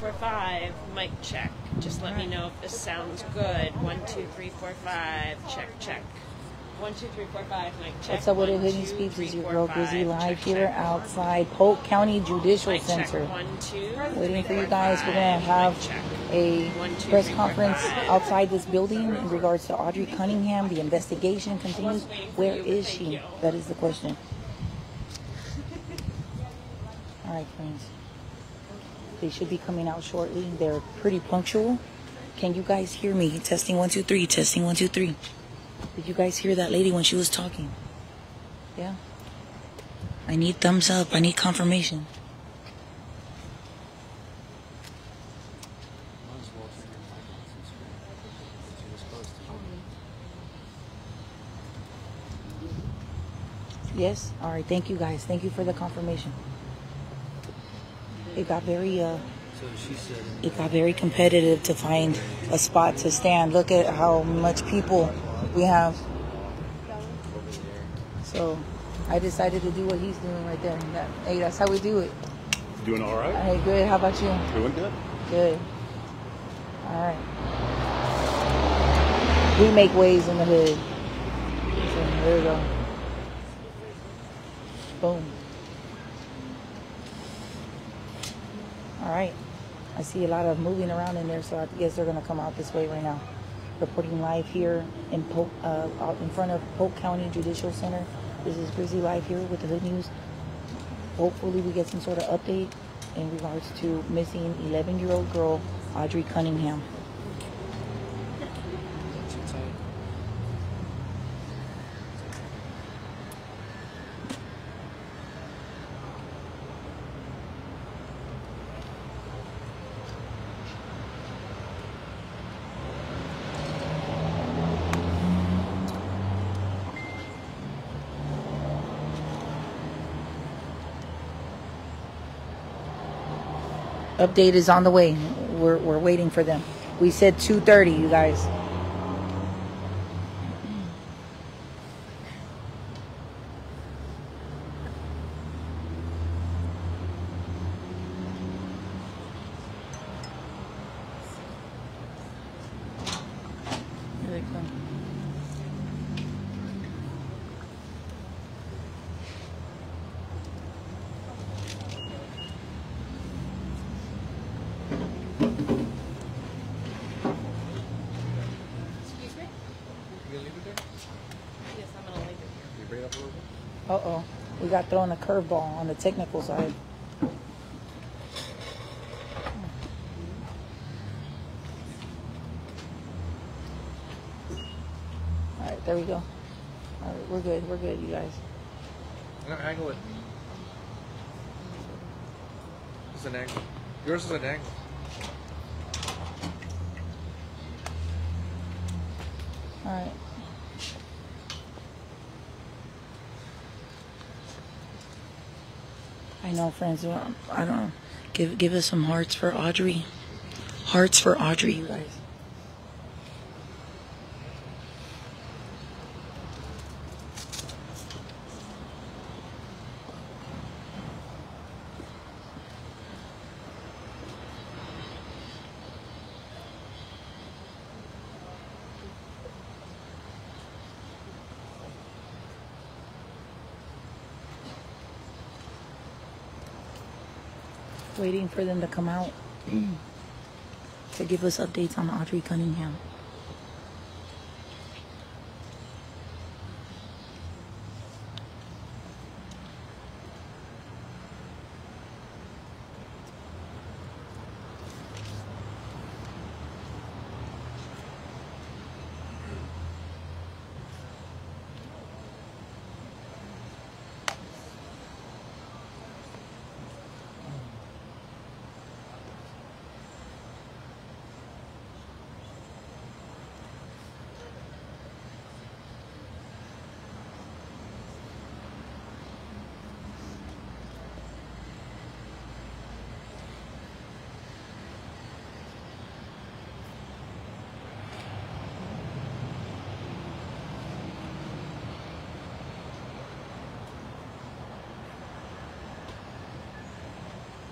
four, five. Mic check. Just let me know if this sounds good. One, two, three, four, five. Check, check. One, two, three, four, five. Mic check. What's up with it, One, Hoodie two, Speaks? three, Is your girl Busy live here outside Polk County Judicial Mic. Center. One, two, Waiting for you guys. We're gonna have a One, two, press three, conference five. outside this building in regards to Audrii Cunningham. The investigation continues. Where is she? That is the question. All right, friends. They should be coming out shortly. They're pretty punctual. Can you guys hear me? Testing one, two, three. Testing one, two, three. Did you guys hear that lady when she was talking? Yeah. I need thumbs up. I need confirmation. Yes? All right. Thank you guys. Thank you for the confirmation. It got very uh So she said, it got very competitive to find a spot to stand. Look at how much people we have. So I decided to do what he's doing right there. That, hey, that's how we do it. Doing all right? Hey, good. How about you? Doing good. Good. All right. We make waves in the hood. So there we go. Boom. All right. I see a lot of moving around in there, so I guess they're gonna come out this way right now. Reporting live here in Polk, uh, out in front of Polk County Judicial Center. This is Grizzy live here with the Hood News. Hopefully, we get some sort of update in regards to missing 11-year-old girl Audrii Cunningham. Update is on the way. We're, we're waiting for them. We said 2:30, you guys. Here they come. you gonna leave it there? Yes, I'm gonna leave it here. You bring it up a little bit? Uh oh, we got thrown a curveball on the technical side. All right, there we go. All right, we're good. We're good, you guys. No, angle it. It's an angle. Yours is an angle. All right. I know, friends. I don't know. Give give us some hearts for Audrii. Hearts for Audrii, Waiting for them to come out to give us updates on Audrii Cunningham.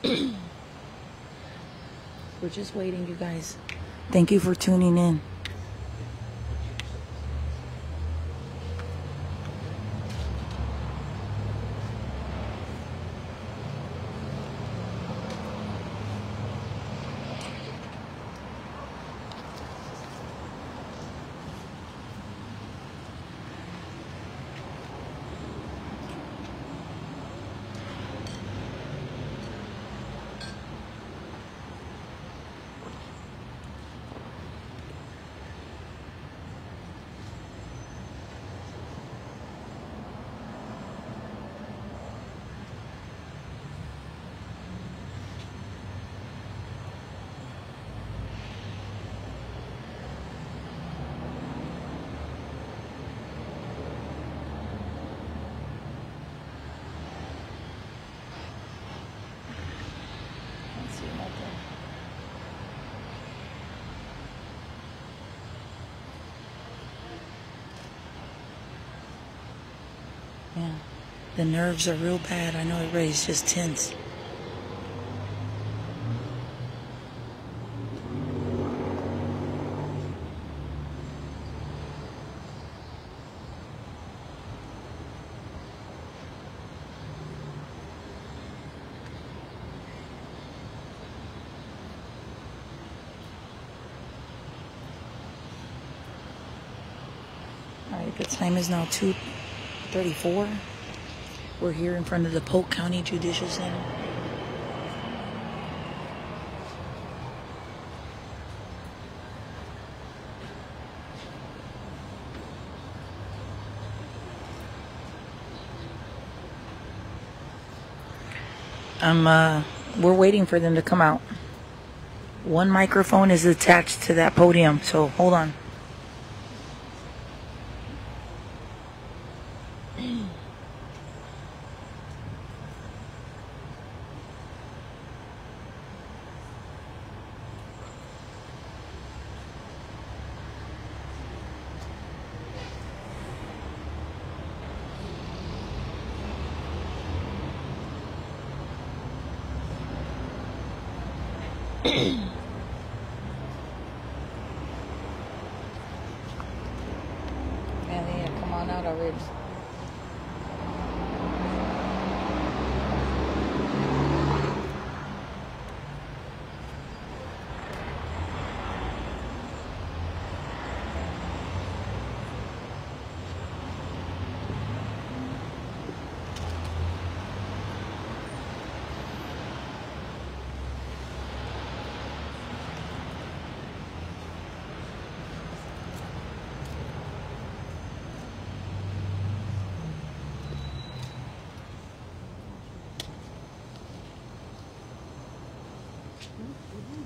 We're just waiting, you guys. Thank you for tuning in. The nerves are real bad. I know everybody's just tense. All right, the time is now 2:34. We're here in front of the Polk County Judicial Center. I'm uh we're waiting for them to come out. One microphone is attached to that podium, so hold on. Hey. Mm-hmm.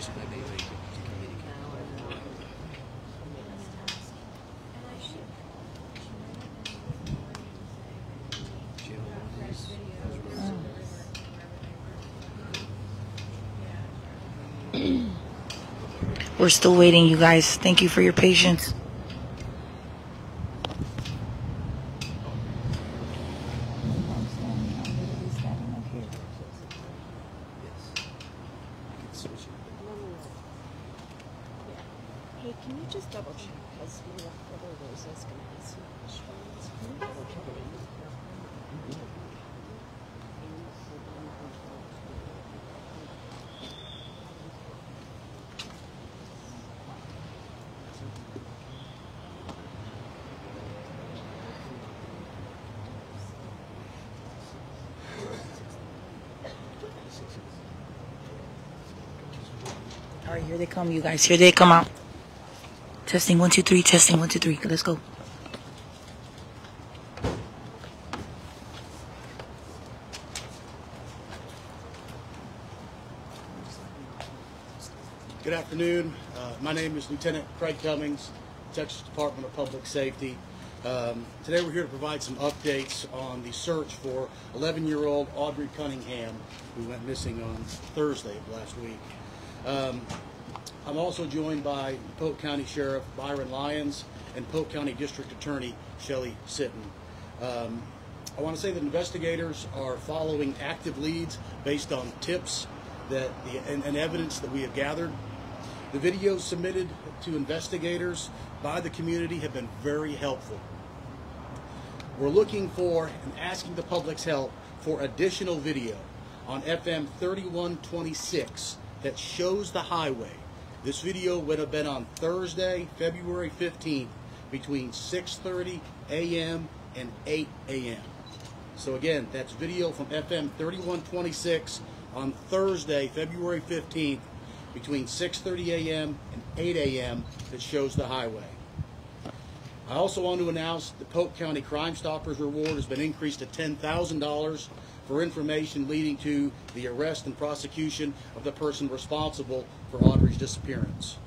And I just, I made like, to communicate. Channel one is, is Rosa. We're still waiting, you guys. Thank you for your patience. Yes. I can switch it. Hey, can you just double check? Because over Rosa's going to ask. Can you double check it? All right, here they come, you guys. Here they come out. Testing one, two, three. Testing one, two, three. Let's go. Good afternoon. Uh, my name is Lieutenant Craig Cummings, Texas Department of Public Safety. Um, today we're here to provide some updates on the search for 11-year-old Audrii Cunningham, who went missing on Thursday of last week. Um, I'm also joined by Polk County Sheriff Byron Lyons and Polk County District Attorney Shelly Sitton. Um, I want to say that investigators are following active leads based on tips that the, and, and evidence that we have gathered. The videos submitted to investigators by the community have been very helpful. We're looking for and asking the public's help for additional video on FM 3126 that shows the highway. This video would have been on Thursday, February 15th between 6:30 a.m. and 8 a.m. So again, that's video from FM 3126 on Thursday, February 15th between 6:30 a.m. and 8 a.m. that shows the highway. I also want to announce the Polk County Crime Stoppers reward has been increased to $10,000 for information leading to the arrest and prosecution of the person responsible for Audrii's disappearance.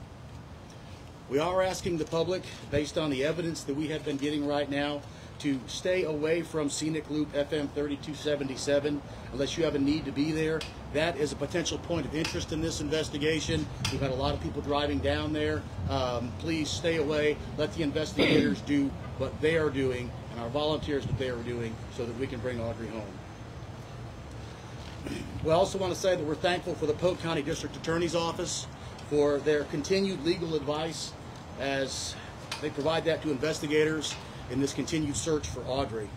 We are asking the public, based on the evidence that we have been getting right now, to stay away from Scenic Loop FM 3277 unless you have a need to be there. That is a potential point of interest in this investigation. We've had a lot of people driving down there. Um, please stay away. Let the investigators do what they are doing and our volunteers what they are doing so that we can bring Audrii home. We also want to say that we're thankful for the Polk County District Attorney's Office for their continued legal advice as they provide that to investigators in this continued search for Audrii.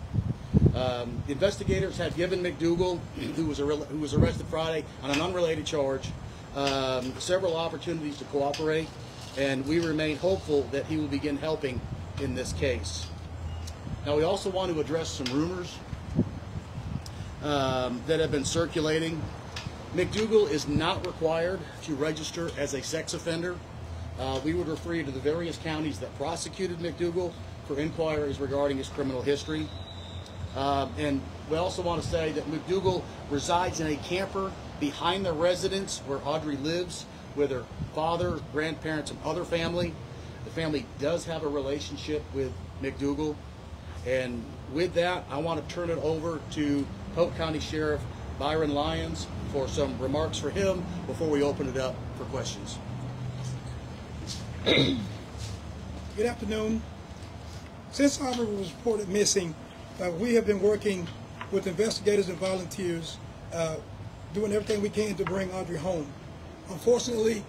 Um, investigators have given McDougal, who was, who was arrested Friday on an unrelated charge, um, several opportunities to cooperate, and we remain hopeful that he will begin helping in this case. Now, we also want to address some rumors um, that have been circulating. McDougal is not required to register as a sex offender. Uh, we would refer you to the various counties that prosecuted McDougal for inquiries regarding his criminal history. Um, and we also want to say that McDougal resides in a camper behind the residence where Audrii lives with her father, grandparents, and other family. The family does have a relationship with McDougal. And with that, I want to turn it over to Polk County Sheriff Byron Lyons for some remarks for him before we open it up for questions. Good afternoon. Since Aubrey was reported missing, uh, we have been working with investigators and volunteers, uh, doing everything we can to bring Audrii home. Unfortunately,